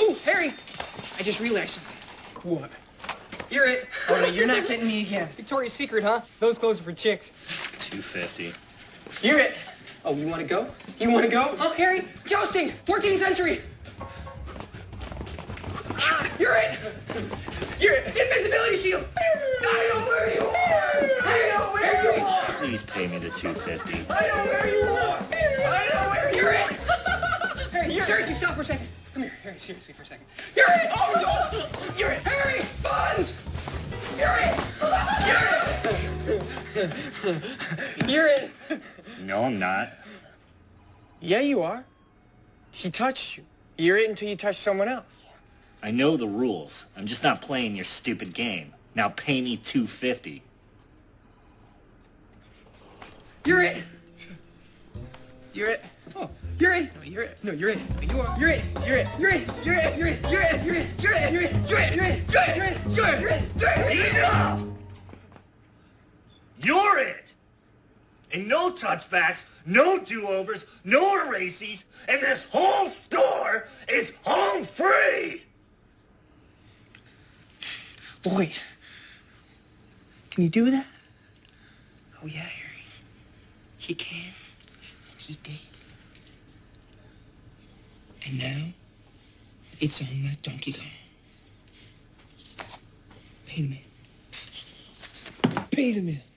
Ooh, Harry! I just realized something. What? You're it. Oh, no, you're not getting me again. Victoria's Secret, huh? Those clothes are for chicks. 250. You're it. Oh, you want to go? You want to go? Oh, Harry, jousting, 14th century. Ah, You're it. You're it. Invisibility shield. I know where you are. I know where you are. Please pay me the 250. I know where you are. Stop for a second. Come here, Harry, seriously, for a second. You're it. Oh, no. You're it. Harry, funds. You're it. You're it. No, I'm not. Yeah, you are. He touched you. You're it until you touch someone else. I know the rules. I'm just not playing your stupid game. Now pay me 250. You're it. You're it. Oh, you're it. No, you're it. No, you're it. You are. You're it. You're it. You're it. You're it. You're it. You're it. You're it. You're it. You're it. You're it. You're it. You're it. You're it. You're it. You're it. You're it. Enough! You're it! And no touchbacks, no do-overs, no erases, and this whole store is home free! Lloyd, can you do that? Oh, yeah, Harry. He can. He did. And now, it's on that Donkey Kong. Pay the man. Pay the man.